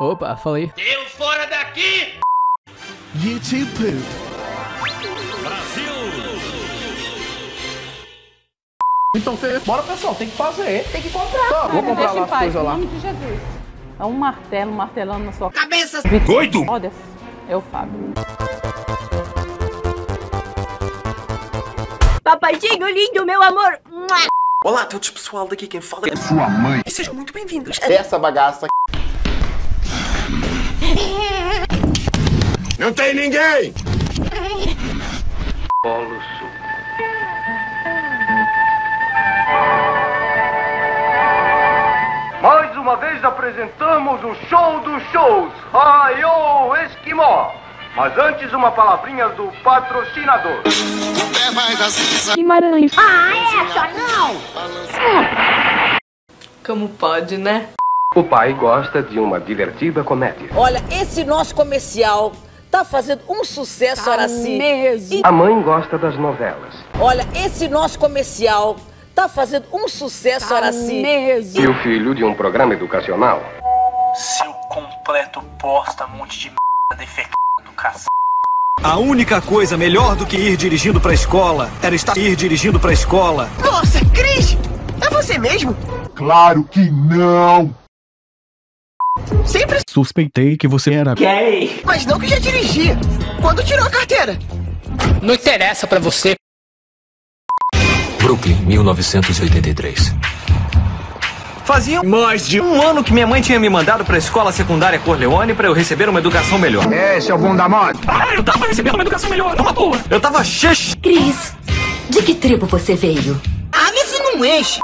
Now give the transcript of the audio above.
Opa, falei. Eu fora daqui! YouTube poop. Então, cê- bora pessoal, tem que fazer. Tem que comprar. Tá, vou comprar lá em as coisas em lá. nome de Jesus. É um martelo martelando na sua Cabeça! Doido! Foda-se. É o Fábio. Papaizinho lindo, meu amor. Olá a todos pessoal, daqui quem fala é sua mãe. E sejam muito bem-vindos. Essa bagaça. Não tem ninguém! Polo Sul. Mais uma vez apresentamos o show dos shows, Raio Esquimó. Mas antes uma palavrinha do patrocinador. Guimarães. Ah, essa não! Como pode, né? O pai gosta de uma divertida comédia. Olha, esse nosso comercial tá fazendo um sucesso, Araci. mesmo. A mãe gosta das novelas. Olha, esse nosso comercial tá fazendo um sucesso, Araci. mesmo. E o filho de um programa educacional. Seu completo bosta, monte de merda defecado do cacete. A única coisa melhor do que ir dirigindo pra escola era estar ir dirigindo pra escola. Nossa, Cris! É você mesmo? Claro que não! Sempre, Suspeitei que você era Gay! mas não que já dirigia. Quando tirou a carteira? Não interessa pra você. Brooklyn, 1983. Fazia mais de um ano que minha mãe tinha me mandado pra escola secundária Corleone pra eu receber uma educação melhor. Esse é o bom da moda. Ah, eu tava recebendo uma educação melhor, uma boa. Eu tava cheio. Cris, de que tribo você veio? Ah, isso não enche.